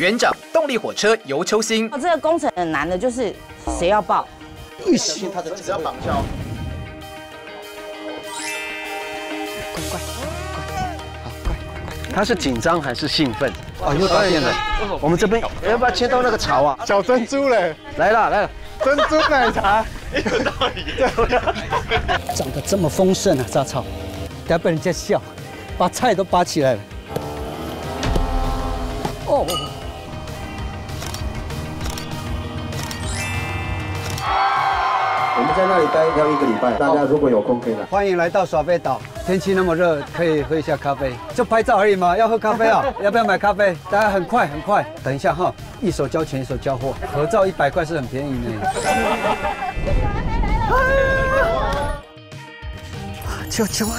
园长动力火车游秋兴，哦，这个工程很难的，就是谁要报？一心他的只要绑票。乖乖乖，好乖乖。他是紧张还是兴奋？哦，又导电了。我们这边要不要切到那个草啊？小珍珠嘞，来了来了，珍珠奶茶。有道理。长得这么丰盛啊，杂草，等下被人家笑，把菜都拔起来了。哦。我们在那里待要一个礼拜，大家如果有空可以来。欢迎来到耍贝岛，天气那么热，可以喝一下咖啡。就拍照而已嘛，要喝咖啡啊？要不要买咖啡？大家很快很快，等一下哈，一手交钱一手交货，合照一百块是很便宜呢。来来来了！救救我！